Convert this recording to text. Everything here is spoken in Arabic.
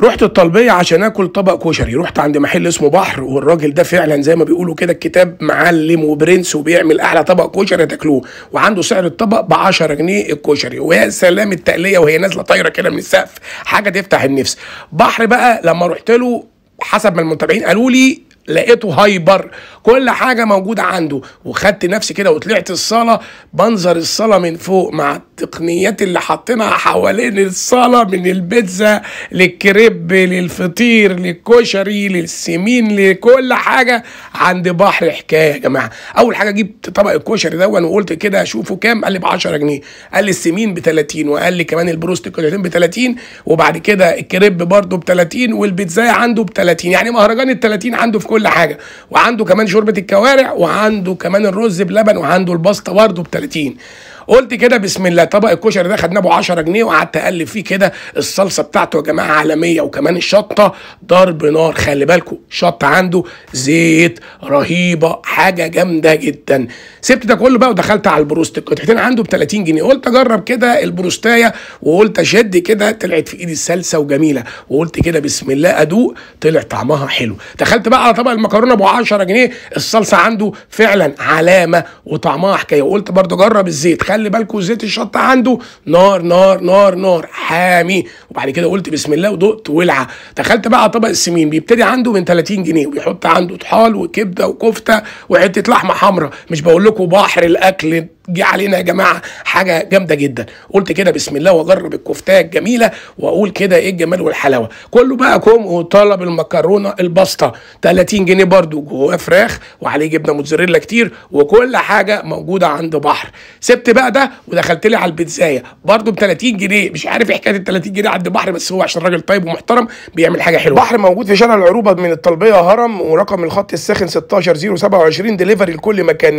رحت الطالبية عشان آكل طبق كشري. رحت عند محل اسمه بحر والراجل ده فعلا زي ما بيقولوا كده الكتاب معلم وبرنس وبيعمل أحلى طبق كشري تاكلوه. وعنده سعر الطبق ب 10 جنيه الكشري. ويا سلام التقلية وهي نازلة طايرة كده من السقف. حاجة تفتح النفس. بحر بقى لما رحت له حسب ما المتابعين قالوا لي لقيته hyper. كل حاجة موجودة عنده. وخدت نفسي كده وطلعت الصالة. منظر الصالة من فوق مع التقفيلات اللي حاطينها حوالين الصالة من البيتزا للكريب للفطير للكشري للسمين لكل حاجة عند بحر حكاية يا جماعة. أول حاجة جبت طبق الكشري ده وقلت كده أشوفه كام؟ قال لي ب 10 جنيه. قال لي السمين ب 30 وقال لي كمان البروست الكشريتين ب 30 وبعد كده الكريب برده ب 30 والبيتزا عنده ب 30 يعني مهرجان ال 30 عنده في كل حاجة. وعنده كمان شوربة الكوارع وعنده كمان الرز بلبن وعنده الباستا برده ب 30 قلت كده بسم الله. طبق الكشري ده خدناه ب 10 جنيه وقعدت أقلب فيه كده الصلصة بتاعته يا جماعة عالمية وكمان الشطة. ضرب نار. خلي بالكم الشطة عنده زيت رهيبة حاجة جامدة جدا. سبت ده كله بقى ودخلت على البروست القطعتين عنده ب 30 جنيه. قلت أجرب كده البروستاية وقلت أشد كده طلعت في إيدي السلسة وجميلة. وقلت كده بسم الله أدوق. طلع طعمها حلو. دخلت بقى على طبق المكرونة ب 10 جنيه. الصلصة عنده فعلا علامة وطعمها حكاية. وقلت برضه جرب الزيت. خلي بالكم زيت الشطة عنده. نار نار نار نار. حامي. وبعد كده قلت بسم الله ودقت ولعه دخلت بقى على طبق السمين بيبتدي عنده من 30 جنيه. وبيحط عنده طحال وكبدة وكفتة وحته لحمة حمراء مش بقول لكم بحر الأكل. جه علينا يا جماعة حاجة جامدة جدا. قلت كده بسم الله وأجرب الكفتايه الجميلة وأقول كده إيه الجمال والحلاوة. كله بقى كوم وطلب المكرونة الباستا. 30 جنيه برده جواه فراخ وعليه جبنة موتزاريلا كتير وكل حاجة موجودة عند بحر. سبت بقى ده ودخلت لي على البيتزاية. برده ب 30 جنيه. مش عارف إيه حكاية ال 30 جنيه عند بحر بس هو عشان راجل طيب ومحترم بيعمل حاجة حلوة. بحر موجود في شارع العروبة من الطلبيه هرم ورقم الخط الساخن 16 027 دليفري لكل مكان.